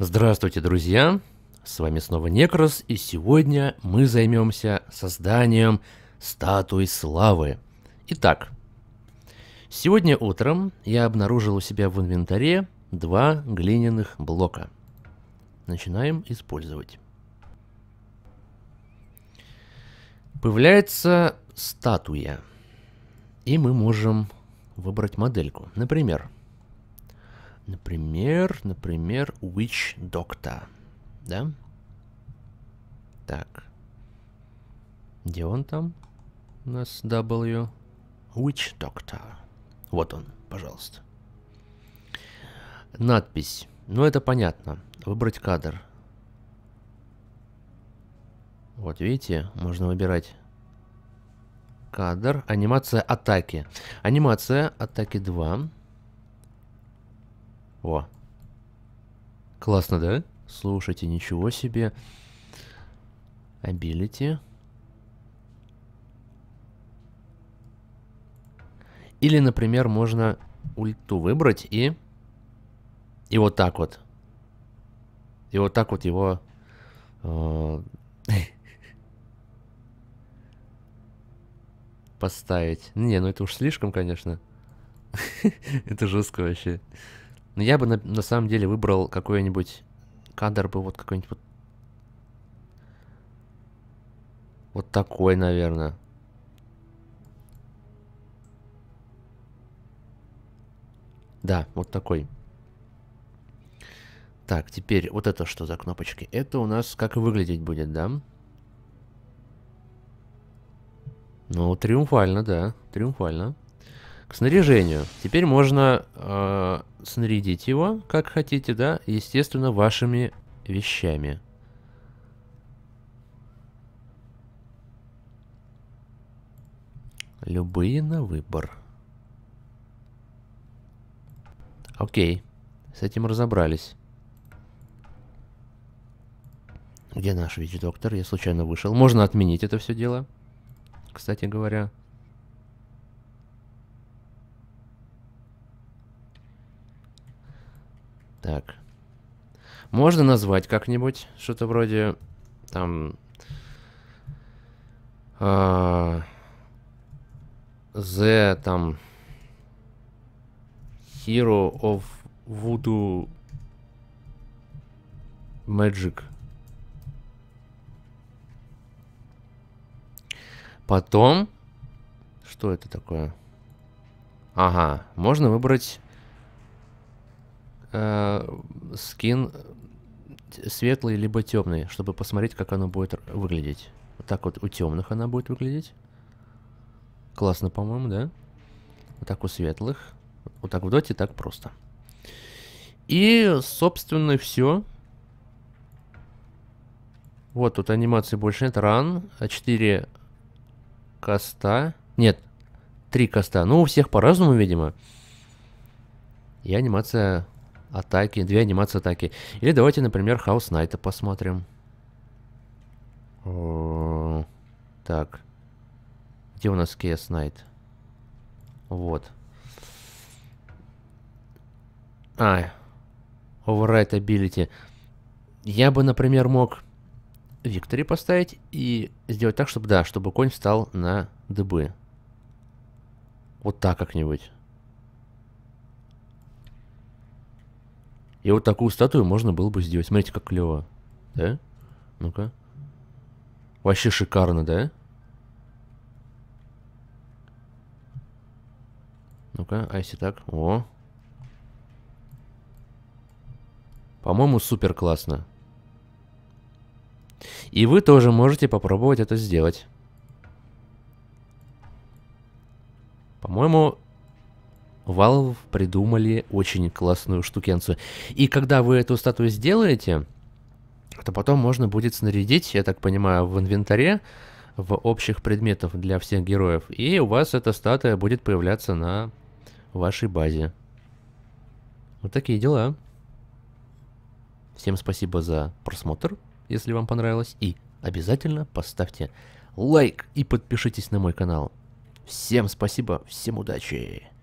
Здравствуйте, друзья! С вами снова Некрос, и сегодня мы займемся созданием статуи славы. Итак, сегодня утром я обнаружил у себя в инвентаре два глиняных блока. Начинаем использовать. Появляется статуя, и мы можем выбрать модельку. Например, Например, например, Witch Doctor. Да? Так. Где он там? У нас W. Witch Doctor. Вот он, пожалуйста. Надпись. Ну, это понятно. Выбрать кадр. Вот, видите, можно выбирать кадр. Анимация атаки. Анимация атаки 2. О. Классно, да? Слушайте, ничего себе. Ability. Или, например, можно ульту выбрать и... И вот так вот. И вот так вот его... Э, поставить. Не, ну это уж слишком, конечно. это жестко вообще. Но я бы на, на самом деле выбрал какой-нибудь кадр бы вот какой-нибудь вот... Вот такой, наверное. Да, вот такой. Так, теперь вот это что за кнопочки? Это у нас как выглядеть будет, да? Ну, триумфально, да, триумфально. К снаряжению. Теперь можно э, снарядить его, как хотите, да, естественно, вашими вещами. Любые на выбор. Окей, с этим разобрались. Где наш ВИЧ-доктор? Я случайно вышел. Можно отменить это все дело, кстати говоря. Так. Можно назвать как-нибудь что-то вроде там The там Hero of Voodoo Magic. Потом, что это такое? Ага, можно выбрать э, скин светлый либо темный, чтобы посмотреть, как оно будет выглядеть. Вот так вот у темных она будет выглядеть. Классно, по-моему, да? Вот так у светлых. Вот так в доте, так просто. И, собственно, все. Вот, тут анимации больше нет. Ран, А4 коста. Нет, 3 коста. Ну, у всех по-разному, видимо. И анимация атаки, две анимации атаки. Или давайте, например, Хаус Найта посмотрим. Так. Где у нас Chaos Knight? Вот. А, Override Ability. Я бы, например, мог Виктори поставить и сделать так, чтобы, да, чтобы конь встал на дыбы. Вот так как-нибудь. И вот такую статую можно было бы сделать. Смотрите, как клево. Да? Ну-ка. Вообще шикарно, да? Ну-ка, а если так? О. По-моему, супер классно. И вы тоже можете попробовать это сделать. По-моему, Valve придумали очень классную штукенцию. И когда вы эту статую сделаете, то потом можно будет снарядить, я так понимаю, в инвентаре, в общих предметов для всех героев. И у вас эта статуя будет появляться на вашей базе. Вот такие дела. Всем спасибо за просмотр, если вам понравилось. И обязательно поставьте лайк и подпишитесь на мой канал. Всем спасибо, всем удачи!